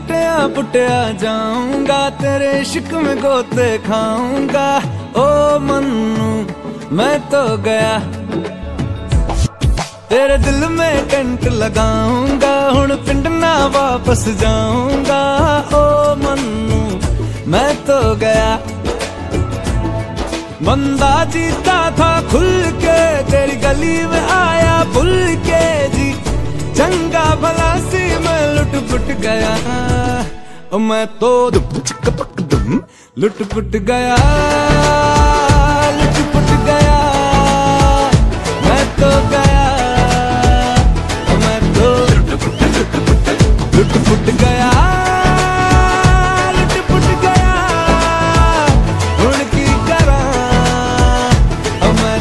लुटिया पुटिया जाऊँगा, तेरे इश्क में गोते खाऊँगा। ओ मन्नू, मैं तो गया। तेरे दिल में कंट लगाऊँगा हूँ पिंड ना वापस जाऊँगा। ओ मन्नू, मैं तो गया। बंदा जीता था खुल के, तेरी गली में आया भूल के जी। चंगा भला सी मैं तो दुम, चिक पक लुट पुट गया लुट पुट गया। मैं तो गया मैं तो लुट पुट लुट पुट लुट पुट गया लुट पुट गया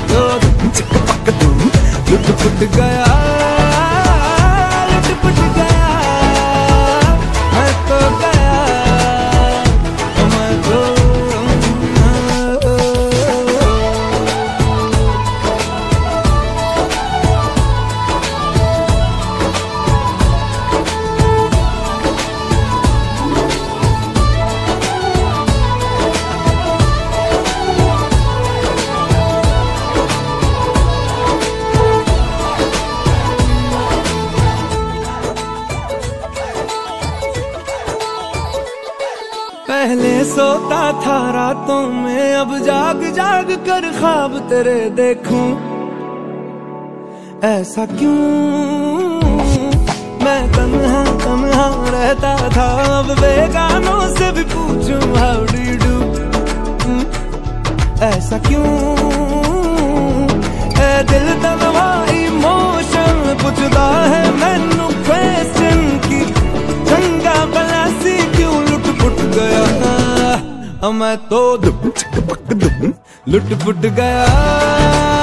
तो चिक पक लुट पुट गया। पहले सोता था रातों में, अब जाग जाग कर ख्वाब तेरे देखूँ। ऐसा क्यों? मैं तन्हा तन्हा रहता था, अब बेगानों से भी पूछूँ हाउ डू डू ऐसा क्यों? मैं तो लुट फुट गया।